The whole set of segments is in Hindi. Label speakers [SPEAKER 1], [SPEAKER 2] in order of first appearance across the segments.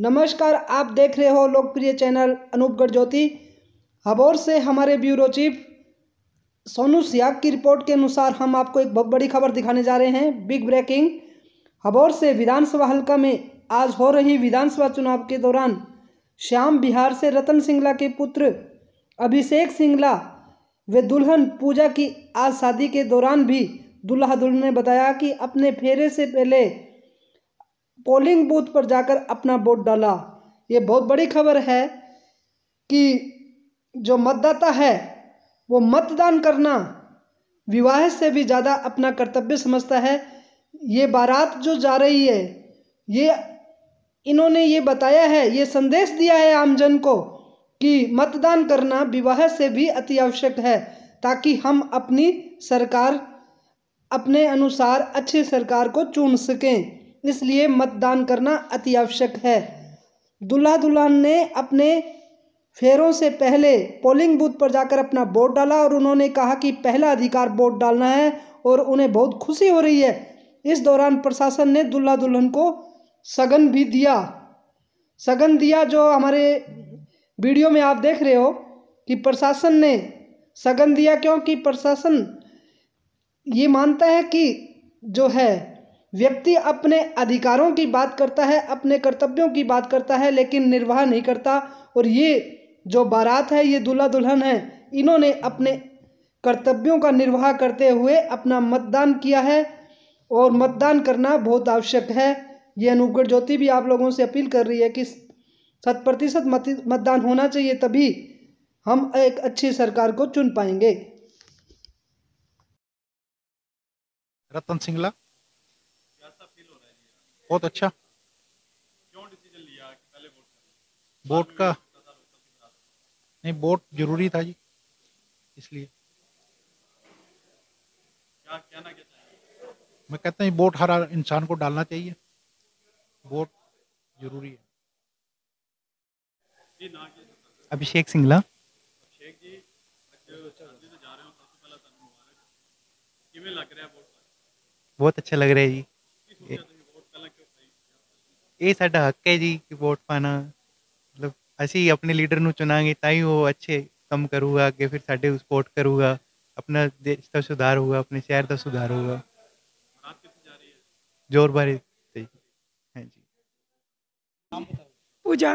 [SPEAKER 1] नमस्कार, आप देख रहे हो लोकप्रिय चैनल अनूपगढ़ ज्योति। हबौर से हमारे ब्यूरो चीफ सोनू सियाग की रिपोर्ट के अनुसार हम आपको एक बहुत बड़ी खबर दिखाने जा रहे हैं, बिग ब्रेकिंग। हबौर से विधानसभा हल्का में आज हो रही विधानसभा चुनाव के दौरान श्याम बिहार से रतन सिंगला के पुत्र अभिषेक सिंगला व दुल्हन पूजा की आज शादी के दौरान भी दुल्हा दुल्हन ने बताया कि अपने फेरे से पहले पोलिंग बूथ पर जाकर अपना वोट डाला। ये बहुत बड़ी खबर है कि जो मतदाता है, वो मतदान करना विवाह से भी ज़्यादा अपना कर्तव्य समझता है। ये बारात जो जा रही है, ये इन्होंने ये बताया है, ये संदेश दिया है आमजन को कि मतदान करना विवाह से भी अति आवश्यक है, ताकि हम अपनी सरकार, अपने अनुसार अच्छी सरकार को चुन सकें। इसलिए मतदान करना अति आवश्यक है। दुल्हा दुल्हन ने अपने फेरों से पहले पोलिंग बूथ पर जाकर अपना वोट डाला और उन्होंने कहा कि पहला अधिकार वोट डालना है और उन्हें बहुत खुशी हो रही है। इस दौरान प्रशासन ने दुल्हा दुल्हन को सगन भी दिया। सगन दिया जो हमारे वीडियो में आप देख रहे हो कि प्रशासन ने सगन दिया क्योंकि प्रशासन ये मानता है कि जो है व्यक्ति अपने अधिकारों की बात करता है, अपने कर्तव्यों की बात करता है, लेकिन निर्वाह नहीं करता। और ये जो बारात है, ये दूल्हा दुल्हन है, इन्होंने अपने कर्तव्यों का निर्वाह करते हुए अपना मतदान किया है। और मतदान करना बहुत आवश्यक है। ये अनुगढ़ ज्योति भी आप लोगों से अपील कर रही है कि शत प्रतिशत मतदान होना चाहिए, तभी हम एक अच्छी सरकार को चुन पाएँगे।
[SPEAKER 2] रतन सिंगला। बहुत अच्छा।
[SPEAKER 3] क्यों डिसीज़न लिया कि पहले वोट
[SPEAKER 2] वोट का नहीं वोट ज़रूरी था जी, इसलिए।
[SPEAKER 3] क्या कहना क्या चाहिए
[SPEAKER 2] मैं कहता हूँ वोट हर इंसान को डालना चाहिए। वोट ज़रूरी है।
[SPEAKER 4] अभिषेक सिंगला।
[SPEAKER 3] बहुत अच्छा लग रहा है जी।
[SPEAKER 4] ਇਹ ਸਾਡਾ ਹੱਕ ਹੈ ਜੀ ਕਿ ਵੋਟ ਪਾਣਾ ਮਤਲਬ ਅਸੀਂ ਆਪਣੇ ਲੀਡਰ ਨੂੰ ਚੁਣਾਂਗੇ ਤਾਂ ਹੀ ਉਹ ਅੱਛੇ ਕੰਮ ਕਰੂਗਾ ਅੱਗੇ ਫਿਰ ਸਾਡੇ ਸਪੋਰਟ ਕਰੂਗਾ ਆਪਣਾ ਦੇਸ਼ ਦਾ ਸੁਧਾਰ ਹੋਊਗਾ ਆਪਣੇ ਸ਼ਹਿਰ ਦਾ ਸੁਧਾਰ ਹੋਊਗਾ
[SPEAKER 3] ਰਾਤ ਕਿੱਥੇ ਜਾ ਰਹੀ ਹੈ
[SPEAKER 4] ਜ਼ੋਰ ਬਾਰੇ ਤੇ ਹਾਂਜੀ
[SPEAKER 5] पूजा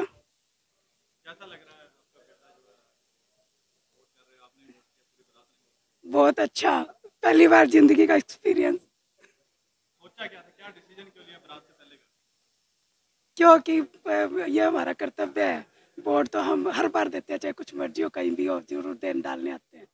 [SPEAKER 3] कैसा लग रहा है आपका बेटा जो है वोट कर रहे हो आपने वोट किया पूरी बारात ने
[SPEAKER 5] बहुत अच्छा पहली बार जिंदगी का एक्सपीरियंस क्योंकि ये हमारा कर्तव्य है। वोट तो हम हर बार देते हैं, चाहे कुछ मर्ज़ी हो कहीं भी हो, ज़रूर देन डालने आते हैं।